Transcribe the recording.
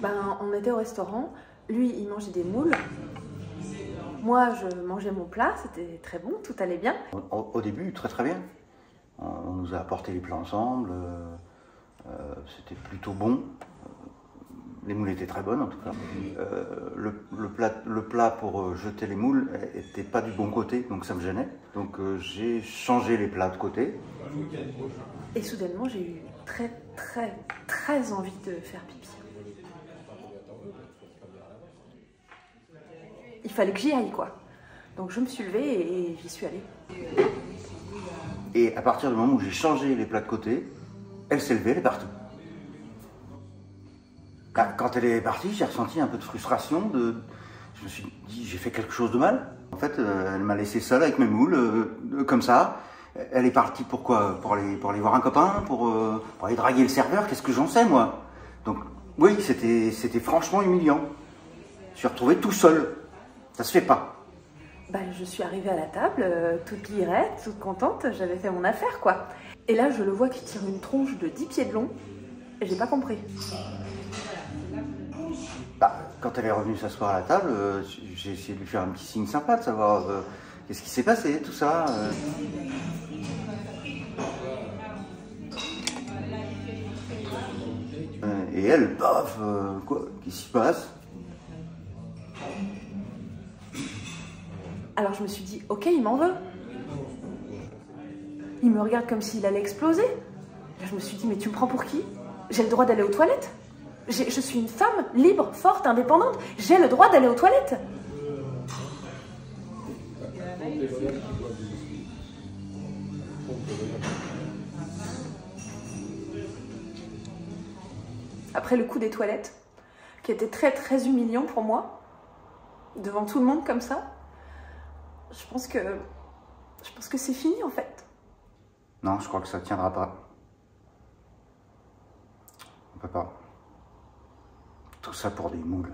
Ben, on était au restaurant, lui il mangeait des moules, moi je mangeais mon plat, c'était très bon, tout allait bien. Au, au début, très très bien. On, nous a apporté les plats ensemble, euh, euh, c'était plutôt bon. Les moules étaient très bonnes en tout cas. Euh, le, le plat, le plat pour jeter les moules n'était pas du bon côté, donc ça me gênait. Donc euh, j'ai changé les plats de côté. Et soudainement j'ai eu très très très envie de faire pipi. Il fallait que j'y aille quoi. Donc je me suis levée et j'y suis allée. Et à partir du moment où j'ai changé les plats de côté, elle s'est levée, elle est partie. Quand elle est partie, j'ai ressenti un peu de frustration. Je me suis dit, j'ai fait quelque chose de mal. En fait, euh, elle m'a laissé seule avec mes moules, euh, euh, comme ça. Elle est partie pour aller, pour aller voir un copain, pour, pour aller draguer le serveur, qu'est-ce que j'en sais moi? Donc oui, c'était c'était franchement humiliant. Je suis retrouvé tout seul. Ça se fait pas. Ben, je suis arrivée à la table, euh, toute lirette, toute contente, j'avais fait mon affaire quoi. Et là je le vois qui tire une tronche de 10 pieds de long, et j'ai pas compris. Bah, quand elle est revenue s'asseoir à la table, euh, j'ai essayé de lui faire un petit signe sympa, de savoir euh, qu'est-ce qui s'est passé, tout ça. Et elle, paf, euh, quoi, qu'est-ce qui se passe? Alors je me suis dit, ok, il m'en veut. Il me regarde comme s'il allait exploser. Je me suis dit, mais tu me prends pour qui? J'ai le droit d'aller aux toilettes? Je suis une femme libre, forte, indépendante. J'ai le droit d'aller aux toilettes. Après le coup des toilettes, qui était très très humiliant pour moi, devant tout le monde comme ça, je pense que je pense que c'est fini en fait. Non, je crois que ça tiendra pas. On peut pas. Tout ça pour des moules.